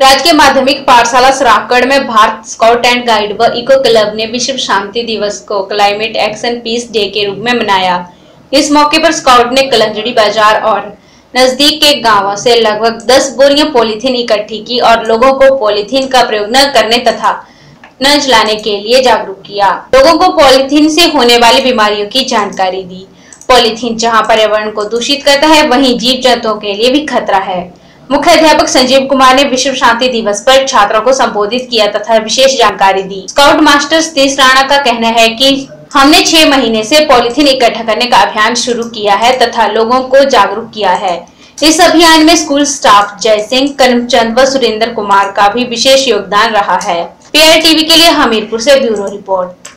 राजकीय माध्यमिक पाठशाला सराकड़ में भारत स्काउट एंड गाइड व इको क्लब ने विश्व शांति दिवस को क्लाइमेट एक्शन पीस डे के रूप में मनाया। इस मौके पर स्काउट ने कलंजड़ी बाज़ार और नज़दीक के गाँवों से लगभग 10 बोरियाँ पॉलीथीन इकट्ठी की और लोगों को पॉलीथीन का प्रयोग न करने तथा न जलाने के लिए जागरूक किया। लोगों को पॉलीथीन से होने वाली बीमारियों की जानकारी दी। पॉलीथीन जहाँ पर्यावरण को दूषित करता है, वहीं जीव जंतुओं के लिए भी खतरा है। मुख्य अध्यापक संजीव कुमार ने विश्व शांति दिवस पर छात्रों को संबोधित किया तथा विशेष जानकारी दी। स्काउट मास्टर सतीश राणा का कहना है कि हमने छह महीने से पॉलिथीन इकट्ठा करने का अभियान शुरू किया है तथा लोगों को जागरूक किया है। इस अभियान में स्कूल स्टाफ जय सिंह, करमचंद व सुरेंद्र कुमार का भी विशेष योगदान रहा है। पीआर टीवी के लिए हमीरपुर से ब्यूरो रिपोर्ट।